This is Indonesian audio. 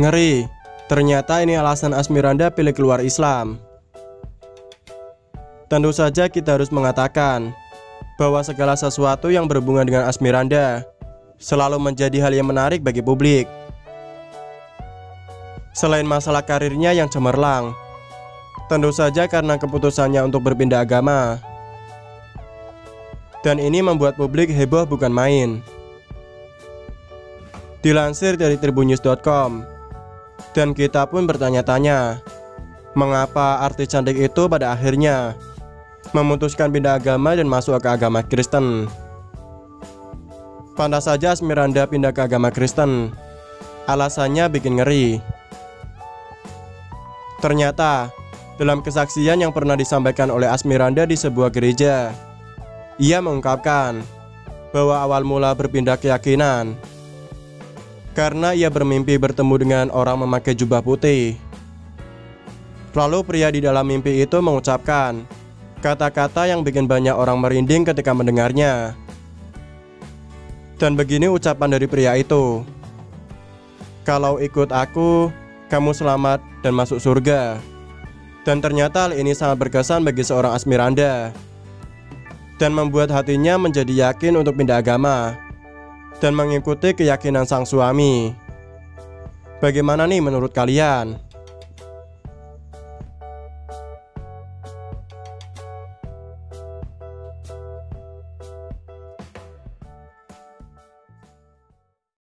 Ngeri, ternyata ini alasan Asmiranda pilih keluar Islam. Tentu saja kita harus mengatakan bahwa segala sesuatu yang berhubungan dengan Asmiranda selalu menjadi hal yang menarik bagi publik. Selain masalah karirnya yang cemerlang, tentu saja karena keputusannya untuk berpindah agama. Dan ini membuat publik heboh bukan main. Dilansir dari tribunnews.com, dan kita pun bertanya-tanya, mengapa artis cantik itu pada akhirnya memutuskan pindah agama dan masuk ke agama Kristen. Pantas saja Asmiranda pindah ke agama Kristen. Alasannya bikin ngeri. Ternyata, dalam kesaksian yang pernah disampaikan oleh Asmiranda di sebuah gereja, ia mengungkapkan bahwa awal mula berpindah keyakinan karena ia bermimpi bertemu dengan orang memakai jubah putih. Lalu pria di dalam mimpi itu mengucapkan kata-kata yang bikin banyak orang merinding ketika mendengarnya. Dan begini ucapan dari pria itu. Kalau ikut aku, kamu selamat dan masuk surga. Dan ternyata hal ini sangat berkesan bagi seorang Asmiranda dan membuat hatinya menjadi yakin untuk pindah agama dan mengikuti keyakinan sang suami. Bagaimana nih menurut kalian?